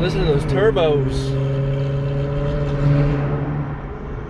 Listen to those turbos.